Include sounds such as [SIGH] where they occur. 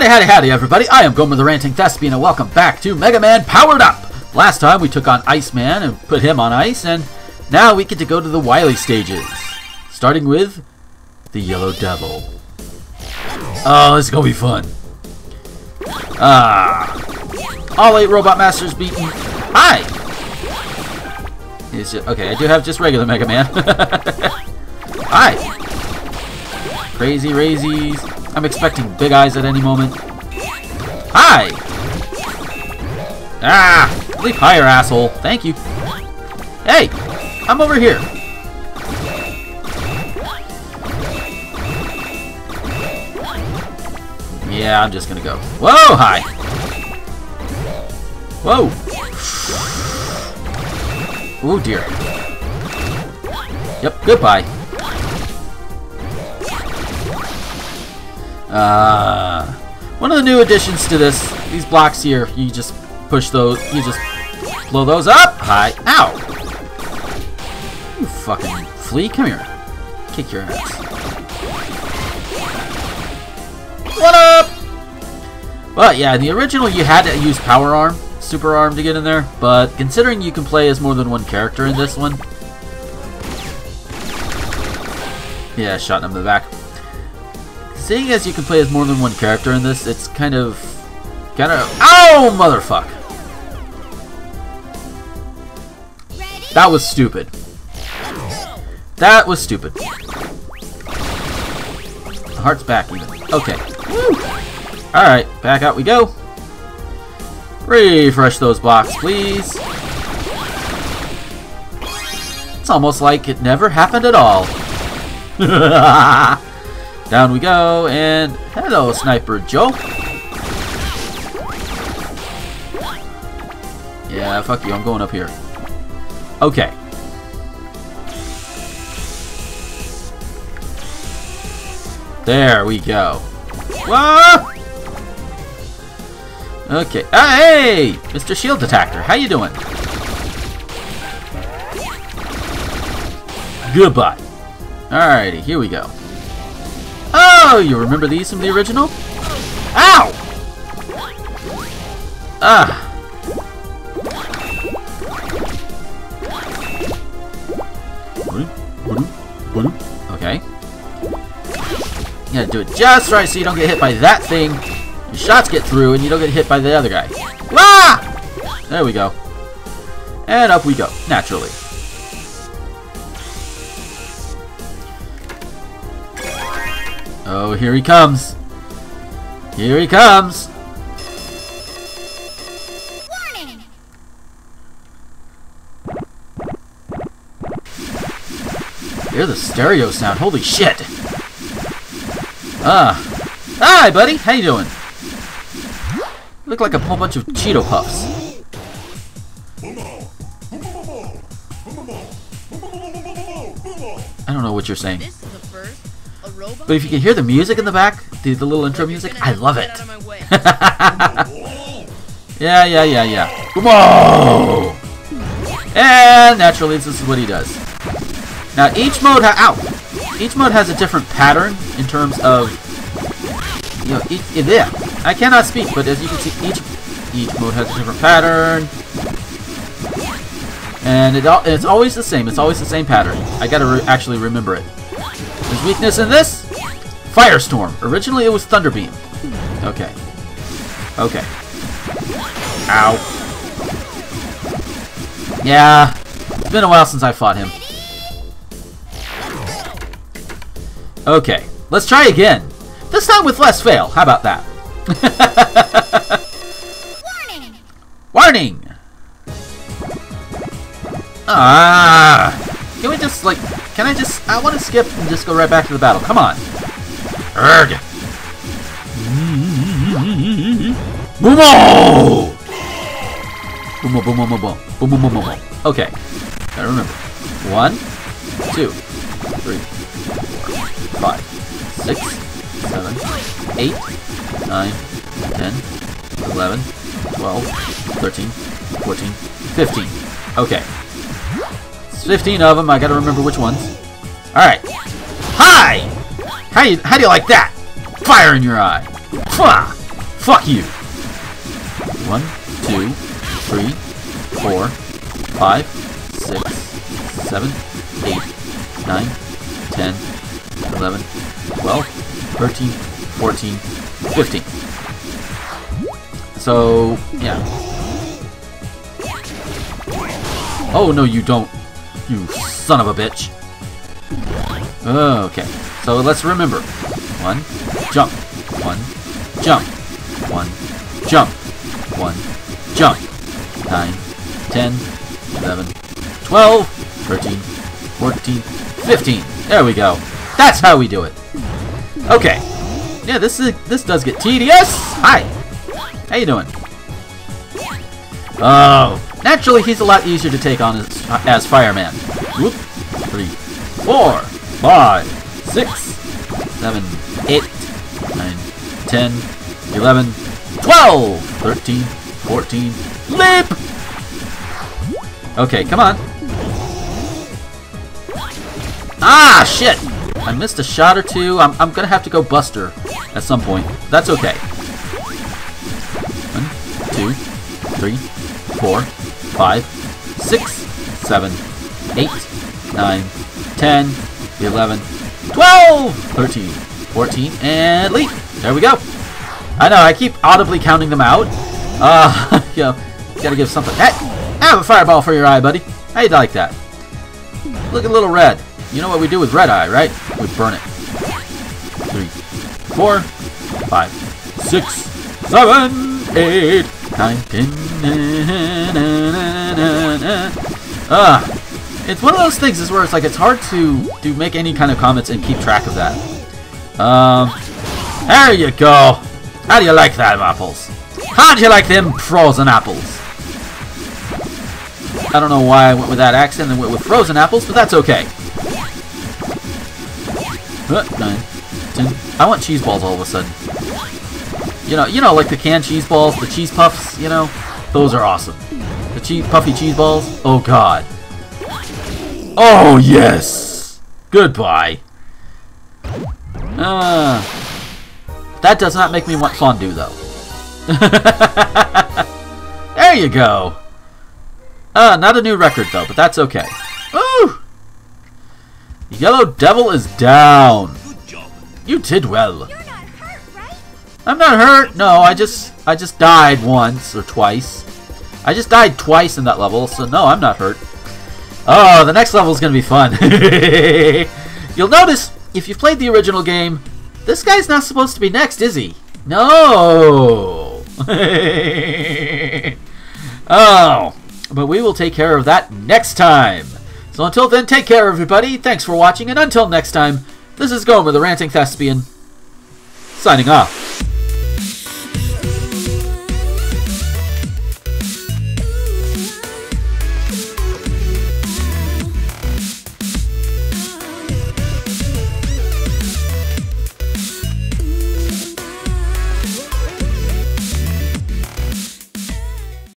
Howdy, howdy, howdy, everybody. I am Gomer the Ranting Thespian, and welcome back to Mega Man Powered Up. Last time we took on Iceman and put him on ice, and now we get to go to the Wily stages. Starting with the Yellow Devil. Oh, this is gonna be fun. Ah. All eight Robot Masters beaten. Hi! Is it, okay, I do have just regular Mega Man. [LAUGHS] Hi! Crazy Razies. I'm expecting big eyes at any moment. Hi! Ah! Leap higher, asshole. Thank you. Hey! I'm over here. Yeah, I'm just gonna go. Whoa, hi! Whoa! Oh dear. Yep, goodbye. Uh, one of the new additions to this, these blocks here, you just push those, you just blow those up. Hi. Ow! You fucking flea, come here. Kick your ass. What up? But yeah, in the original you had to use Power Arm, Super Arm to get in there, but considering you can play as more than one character in this one, yeah, shot him in the back. Seeing as you can play as more than one character in this, it's kind of... Kind of... OW, motherfuck! That was stupid. That was stupid. The heart's back even. Okay. Alright, back out we go. Refresh those blocks, please. It's almost like it never happened at all. [LAUGHS] Down we go, and hello, Sniper Joe. Yeah, fuck you, I'm going up here. Okay. There we go. Whoa! Okay. Ah, hey! Mr. Shield Detector, how you doing? Goodbye. Alrighty, here we go. Oh, you remember these from the original? Ow! Ah. Okay. You gotta do it just right so you don't get hit by that thing. Your shots get through and you don't get hit by the other guy. Ah! There we go. And up we go, naturally. Oh, here he comes. Here he comes. Warning! Hear the stereo sound. Holy shit. Ah. Hi, buddy. How you doing? You look like a whole bunch of Cheeto Puffs. I don't know what you're saying. But if you can hear the music in the back, the, the little intro music, I love it. [LAUGHS] Yeah, yeah, yeah, yeah. Whoa! And naturally, this is what he does. Now, each mode ha- ow! Each mode has a different pattern in terms of, you know, each, yeah. I cannot speak, but as you can see, each each mode has a different pattern, and it it's always the same. It's always the same pattern. I gotta re actually remember it. Weakness in this. Firestorm. Originally, it was Thunderbeam. Okay. Okay. Ow. Yeah. It's been a while since I fought him. Okay. Let's try again. This time with less fail. How about that? [LAUGHS] Warning! Warning! Ah! Can we just, like, can I just, I want to skip and just go right back to the battle. Come on. Boomo, boomo, boom. Boom, boom, boom, boom, boom. Okay. Gotta remember. One, two, three, four, five, six, seven, eight, nine, ten, eleven, twelve, thirteen, fourteen, fifteen. Okay. It's 15 of them. I gotta remember which ones. Alright. Hi! How you, how do you like that? Fire in your eye. Pwah! Fuck you. One, two, three, four, five, six, seven, eight, nine, ten, eleven, twelve, thirteen, fourteen, fifteen. So, yeah. Oh, no, you don't. You son of a bitch. Okay, so let's remember. One, jump. One, jump. One, jump. One, jump. 9, 10, 11, 12, 13, 14, 15. There we go. That's how we do it. Okay. Yeah, this is this does get tedious. Hi. How you doing? Oh, naturally he's a lot easier to take on as, as fireman. Whoop. Three, four, five, six, seven, eight, nine, ten, eleven, twelve, thirteen, fourteen. Leap! Okay, come on. Ah, shit! I missed a shot or two. I'm, I'm gonna have to go Buster at some point. That's okay. One, two, three, four, five, six, seven, eight, nine, ten, eleven, twelve, thirteen, fourteen, and leap! There we go. I know, I keep audibly counting them out. Uh, [LAUGHS] you know, gotta give something. Hey, have a fireball for your eye, buddy. How you like that? Look at little red. You know what we do with red eye, right? We burn it. Three, four, five, six, seven, eight, nine, ten. Ah, it's one of those things is where it's like it's hard to to make any kind of comments and keep track of that. Um, there you go. How do you like that, apples? How do you like them frozen apples? I don't know why I went with that accent and went with frozen apples, but that's okay. Uh, nine, ten. I want cheese balls all of a sudden. You know, you know, like the canned cheese balls, the cheese puffs. You know, those are awesome. The cheese puffy cheese balls. Oh God. Oh yes. Goodbye. Uh, that does not make me want fondue though. [LAUGHS] there you go. Uh, not a new record though, but that's okay. Ooh! Yellow Devil is down. You did well. I'm not hurt. No, I just I just died once or twice. I just died twice in that level, so no, I'm not hurt. Oh, the next level is going to be fun. [LAUGHS] You'll notice, if you've played the original game, this guy's not supposed to be next, is he? No! [LAUGHS] oh, but we will take care of that next time. So until then, take care, everybody. Thanks for watching, and until next time, this is Gomer, the Ranting Thespian, signing off.